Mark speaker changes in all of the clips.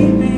Speaker 1: me.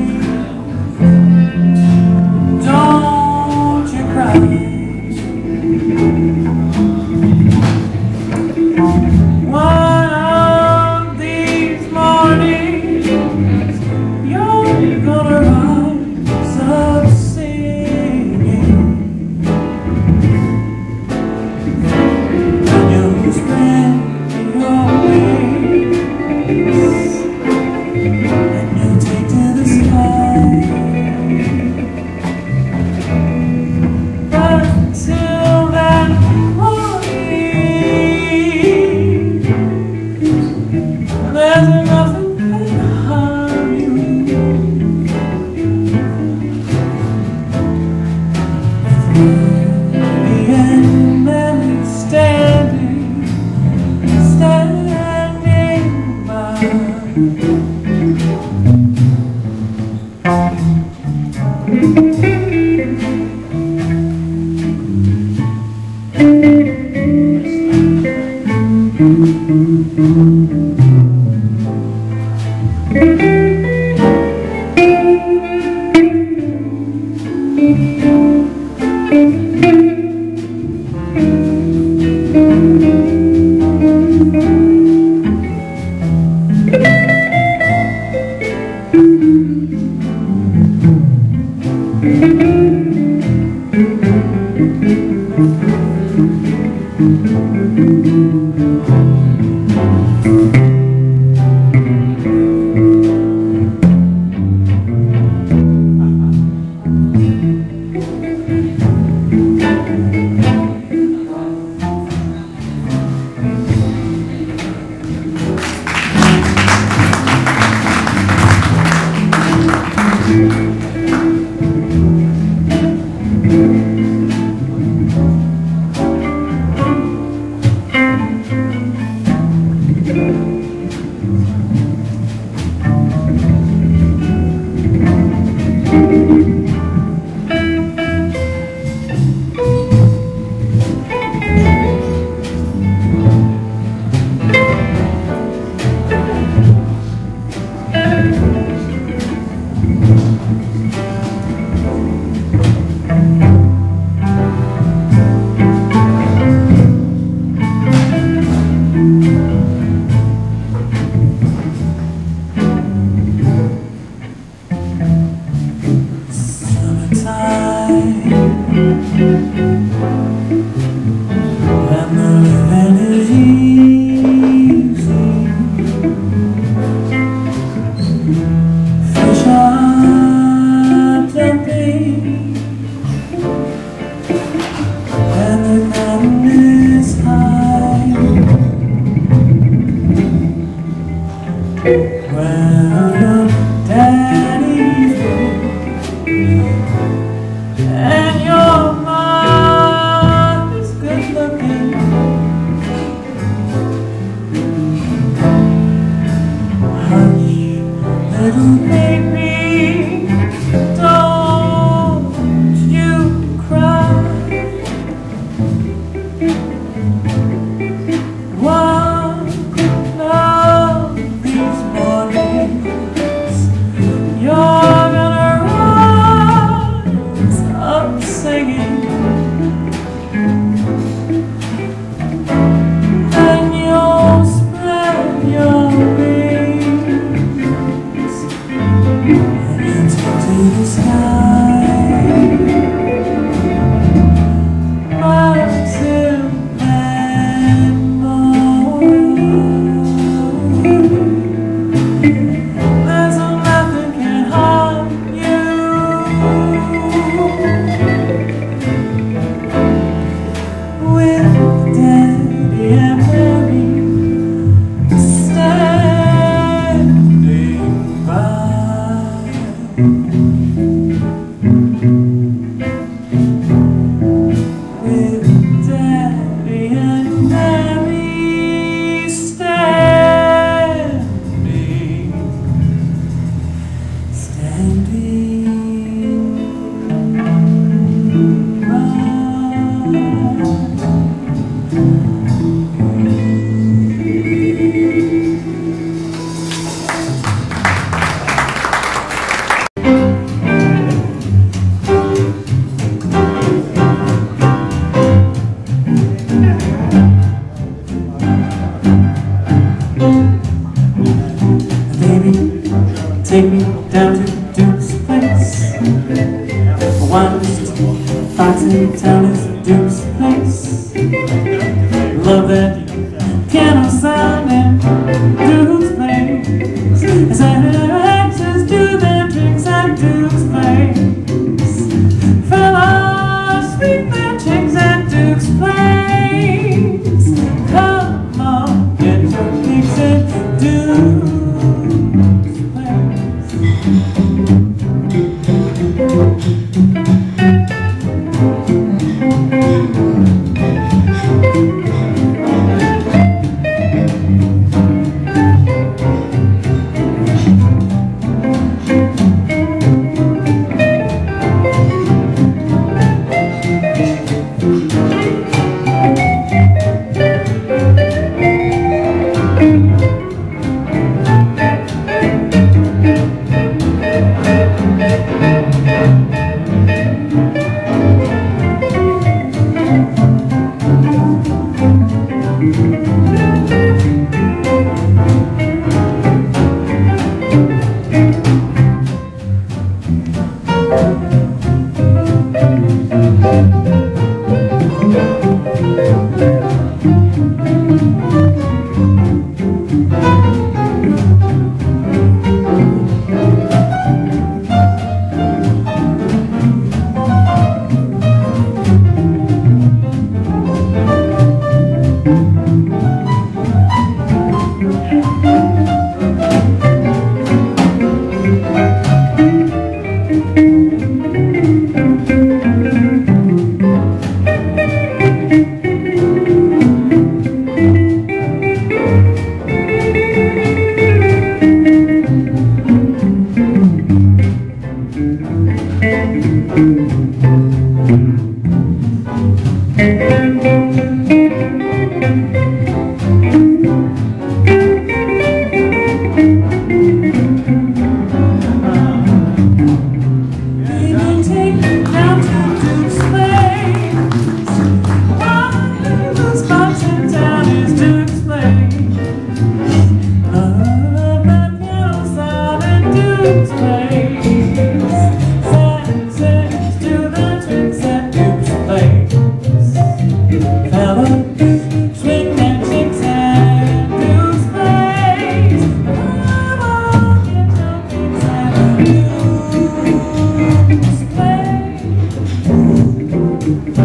Speaker 1: When I daddy's room And your good looking Hush, little baby.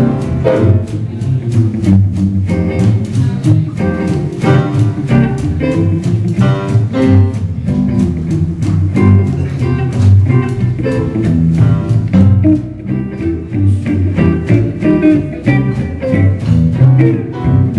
Speaker 1: Thank mm -hmm. you.